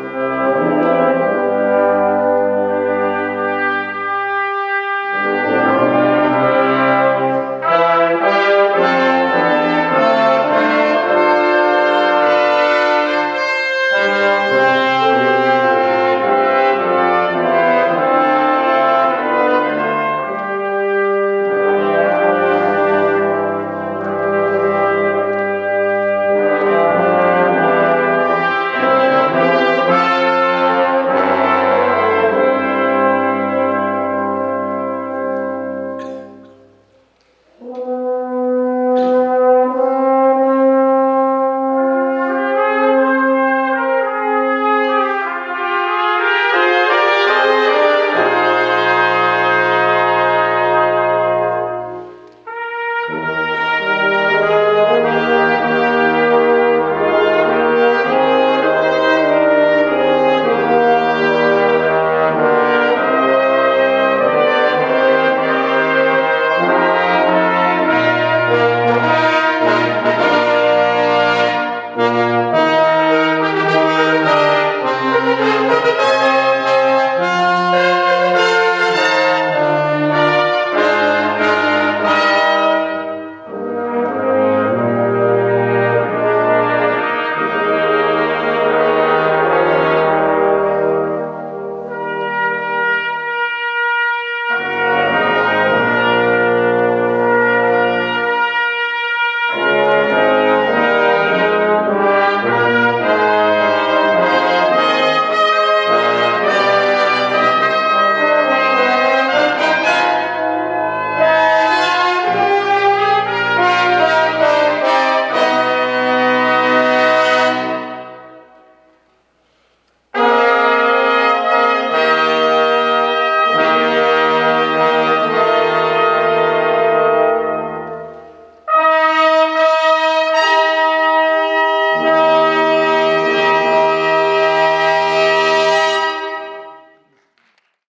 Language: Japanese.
Música